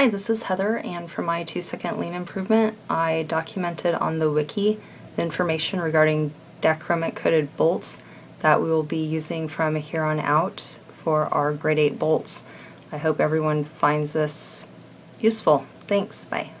Hi, this is Heather, and for my two second lean improvement, I documented on the wiki the information regarding Dacromet coated bolts that we will be using from here on out for our grade 8 bolts. I hope everyone finds this useful. Thanks, bye.